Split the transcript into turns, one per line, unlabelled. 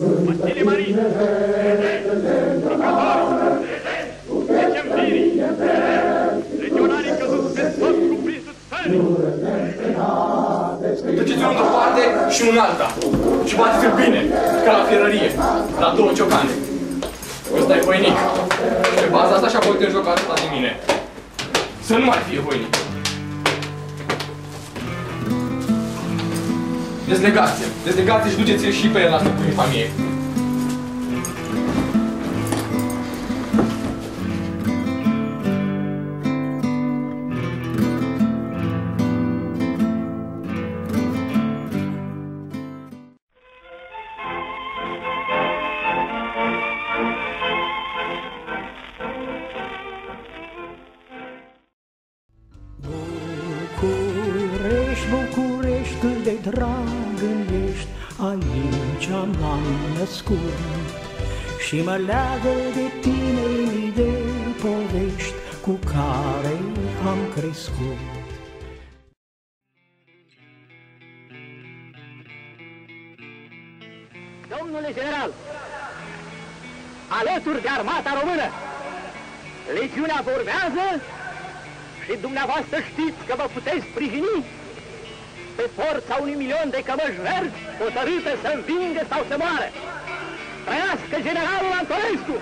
Vasile Marin, jucători, decemvirii, legionarii căzuți pe tot cuprinsul țării.
Duceți-l într-o parte și în alta. Și bateți-l bine, ca la fierărie, la două ciocane. Ăsta e voinic. Pe baza asta și apoi te joc atâta de mine. Să nu mai fie voinic. Dezlegați-l. Dezlegați-l și duceți-l și pe el la stăpânii familiei.
M-am născut. Și mă leagă de tine mii de povești cu care am crescut.
Domnule general, alături de armata română, legiunea vorbează și dumneavoastră știți că vă puteți sprijini pe forța unui milion de cămăși verzi hotărâte să învingă sau să moară. Trăiască generalul Antonescu!